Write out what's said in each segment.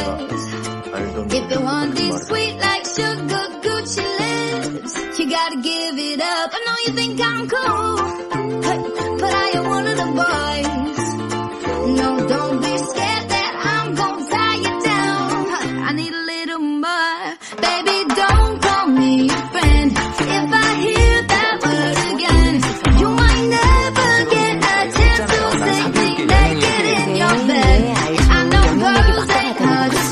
If you want this sweet like sugar, Gucci lips, you gotta give it up. I know you think I'm cool.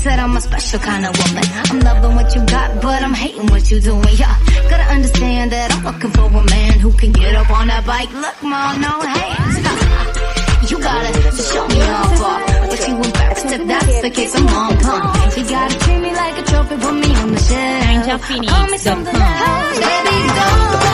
said I'm a special kind of woman. I'm loving what you got, but I'm hating what you doing. Yeah, gotta understand that I'm looking for a man who can get up on that bike. Look, mom, no hands. You gotta show me how far, but you embarrassed if that's the case. I'm on pump. You gotta treat me like a trophy, put me on the shelf. Call me something else, baby, don't.